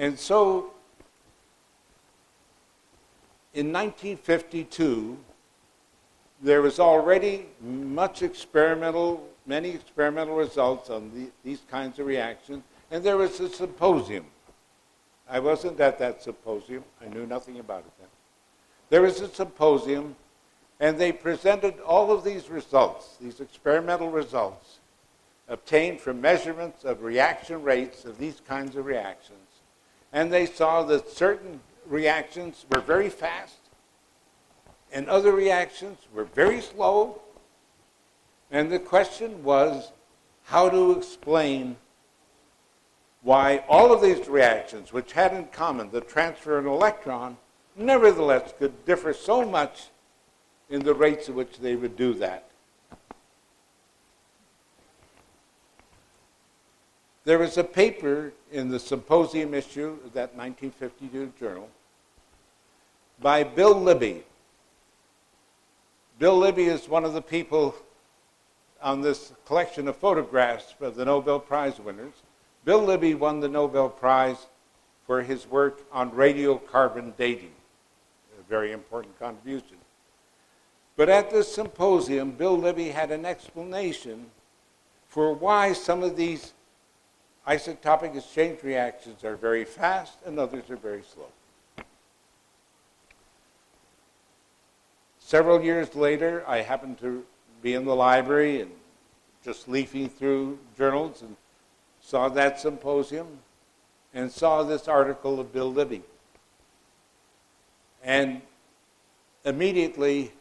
And so in 1952, there was already much experimental, many experimental results on the, these kinds of reactions, and there was a symposium. I wasn't at that symposium. I knew nothing about it then. There was a symposium, and they presented all of these results, these experimental results, obtained from measurements of reaction rates of these kinds of reactions. And they saw that certain reactions were very fast, and other reactions were very slow. And the question was how to explain why all of these reactions, which had in common the transfer of an electron, nevertheless could differ so much in the rates at which they would do that. There was a paper in the symposium issue of that 1952 journal by Bill Libby. Bill Libby is one of the people on this collection of photographs of the Nobel Prize winners. Bill Libby won the Nobel Prize for his work on radiocarbon dating, a very important contribution. But at this symposium, Bill Libby had an explanation for why some of these isotopic exchange reactions are very fast and others are very slow. Several years later, I happened to be in the library and just leafing through journals and saw that symposium and saw this article of Bill Libby. And immediately,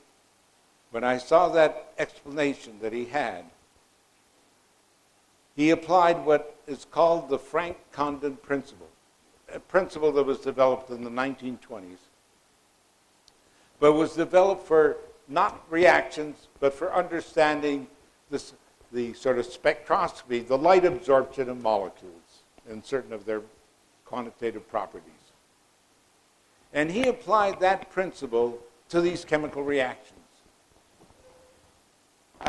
when I saw that explanation that he had, he applied what is called the Franck Condon principle, a principle that was developed in the 1920s but was developed for not reactions, but for understanding this, the sort of spectroscopy, the light absorption of molecules and certain of their quantitative properties. And he applied that principle to these chemical reactions.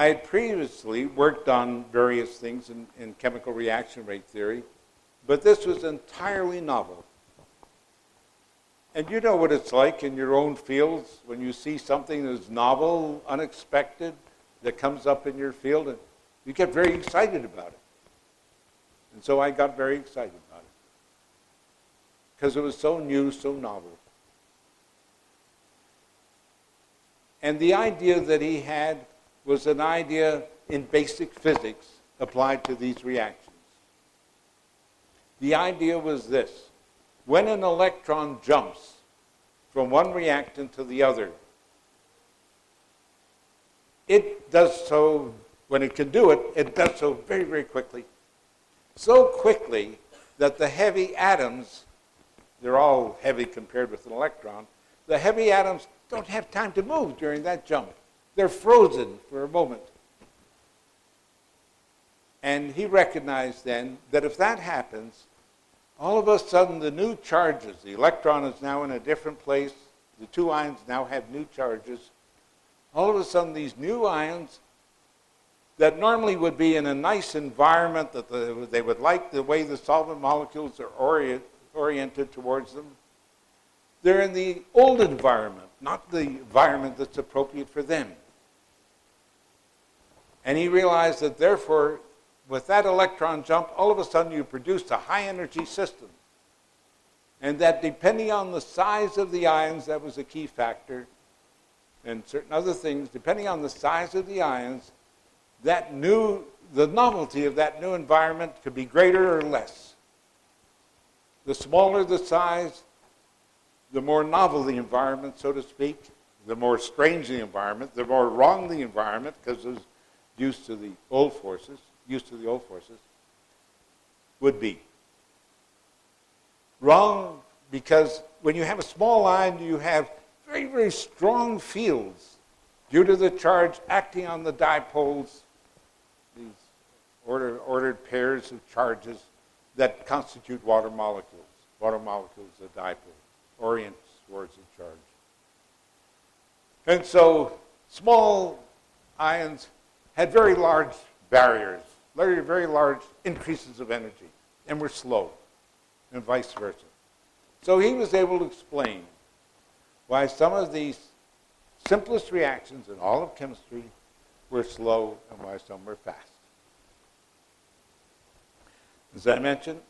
I had previously worked on various things in, in chemical reaction rate theory, but this was entirely novel. And you know what it's like in your own fields when you see something that's novel, unexpected, that comes up in your field, and you get very excited about it. And so I got very excited about it because it was so new, so novel. And the idea that he had was an idea in basic physics applied to these reactions. The idea was this when an electron jumps from one reactant to the other, it does so, when it can do it, it does so very, very quickly. So quickly that the heavy atoms, they're all heavy compared with an electron, the heavy atoms don't have time to move during that jump. They're frozen for a moment. And he recognized then that if that happens, all of a sudden the new charges, the electron is now in a different place, the two ions now have new charges. All of a sudden these new ions that normally would be in a nice environment that the, they would like the way the solvent molecules are orient, oriented towards them, they're in the old environment, not the environment that's appropriate for them. And he realized that therefore with that electron jump, all of a sudden you produce a high energy system. And that depending on the size of the ions, that was a key factor, and certain other things, depending on the size of the ions, that new, the novelty of that new environment could be greater or less. The smaller the size, the more novel the environment, so to speak, the more strange the environment, the more wrong the environment, because was used to the old forces used to the old forces, would be. Wrong because when you have a small ion, you have very, very strong fields due to the charge acting on the dipoles, these order, ordered pairs of charges that constitute water molecules. Water molecules, a dipole, orients towards the charge. And so small ions had very large barriers very, very large increases of energy, and we're slow, and vice versa. So he was able to explain why some of these simplest reactions in all of chemistry were slow and why some were fast. As I mentioned,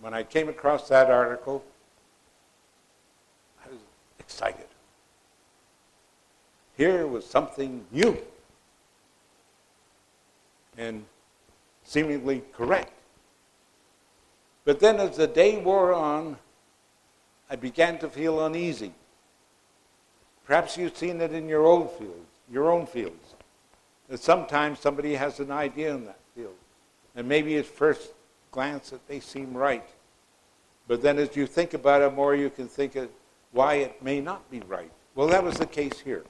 when I came across that article, I was excited. Here was something new and seemingly correct. But then as the day wore on, I began to feel uneasy. Perhaps you've seen it in your own fields, your own fields. That sometimes somebody has an idea in that field. And maybe at first glance that they seem right. But then as you think about it more, you can think of why it may not be right. Well, that was the case here.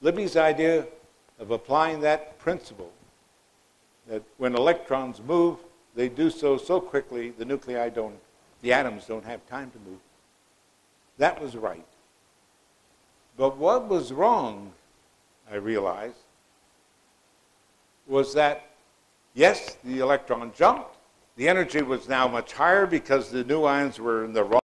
Libby's idea of applying that principle that when electrons move, they do so so quickly the nuclei don't, the atoms don't have time to move. That was right. But what was wrong, I realized, was that yes, the electron jumped. The energy was now much higher because the new ions were in the wrong